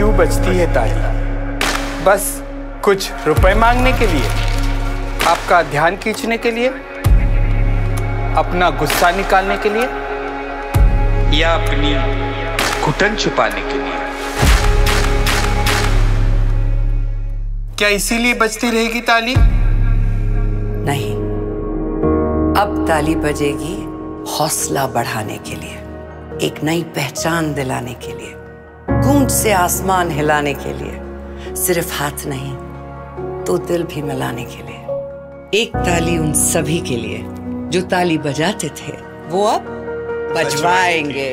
क्यों बजती है ताली बस कुछ रुपए मांगने के लिए, आपका ध्यान खींचने के लिए, अपना गुस्सा निकालने के लिए, या अपनी घुटन छुपाने के लिए। क्या इसीलिए बजती रहेगी ताली? नहीं। अब ताली बजेगी हौसला बढ़ाने के लिए, एक नई पहचान दिलाने के लिए। से आसमान हिलाने के लिए, सिर्फ़ हाथ नहीं तो दिल भी मिलाने के लिए। एक ताली उन सभी के लिए, जो ताली बजाते थे, वो अब बजवाएँगे।